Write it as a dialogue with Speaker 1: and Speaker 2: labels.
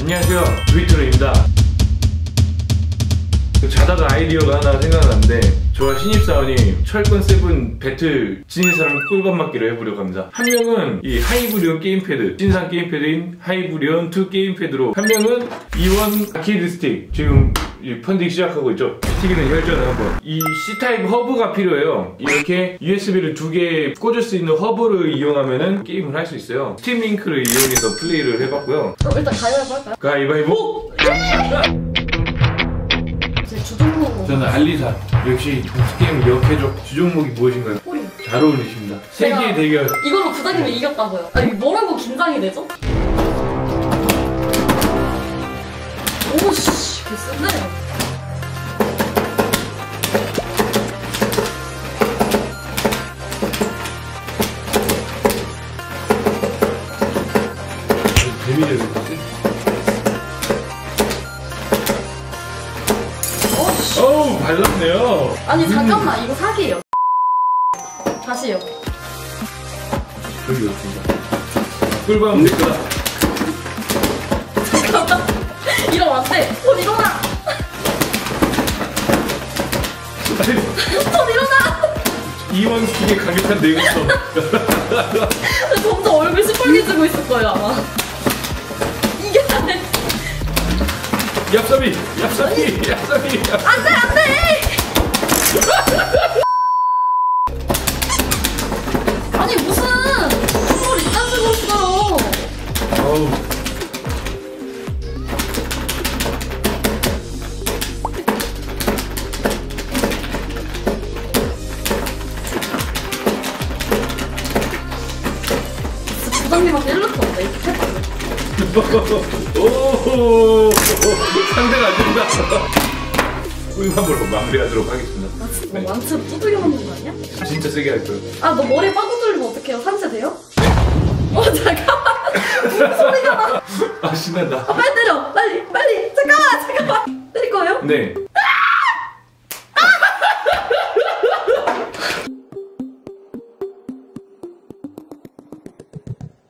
Speaker 1: 안녕하세요. 트위터로입니다. 자다가 아이디어가 하나 생각났는데 저와 신입사원이 철권 seven 배틀 진 사람 꿀밤 맞기를 해보려고 합니다. 한 명은 이 하이브리온 게임패드 신상 게임패드인 하이브리온 2 게임패드로 한 명은 E1 아케이드 스틱 지금 이 펀딩 시작하고 있죠. 튀기는 혈전을 한번. 이 C타입 허브가 필요해요. 이렇게 USB를 두 개 꽂을 수 있는 허브를 이용하면 게임을 할 수 있어요. Steam Link를 이용해서 플레이를 해봤고요.
Speaker 2: 그럼 일단 가위바위보 할까요?
Speaker 1: 가위바위보?
Speaker 2: 제 주종목
Speaker 1: 저는 알리사. 역시 게임 역해적 주종목이 무엇인가요?
Speaker 2: 꼬리
Speaker 1: 잘 어울리십니다. 세계 대결.
Speaker 2: 이걸로 부장님을 이겼다고요. 아니 뭐라고 긴장이 되죠? 어씨
Speaker 1: 어우 발랐네요.
Speaker 2: 아니 잠깐만 이거 사기예요. 다시요.
Speaker 1: 여기 없습니다. 꿀밤 내 거다
Speaker 2: 잠깐만 안돼. 손 일어나 손
Speaker 1: 이원 스틱의 강력한 내구성.
Speaker 2: 점점 얼굴 시뻘개지고 있을 거예요 아마. 이게 안돼
Speaker 1: 얍삽이 얍삽이 얍삽이.
Speaker 2: 안돼 안돼! 아니 무슨 뭘 이딴 식으로 써요.
Speaker 1: 어우
Speaker 2: 부장님한테 일로 떴는데 이렇게
Speaker 1: 오 상대가 안 된다. 꿀밤으로 마무리하도록 하겠습니다.
Speaker 2: 나 진짜 너 완전 두들겨 맞는 거 아니야?
Speaker 1: 진짜 세게 할 거예요.
Speaker 2: 아 너 머리에 빠고 뚫리면 어떡해요? 산재 돼요? 어 잠깐만. 무슨 소리가 나
Speaker 1: 아 신난다.
Speaker 2: 아, 빨리 때려. 빨리 빨리. 잠깐만 잠깐만. 때릴 거예요?
Speaker 1: 네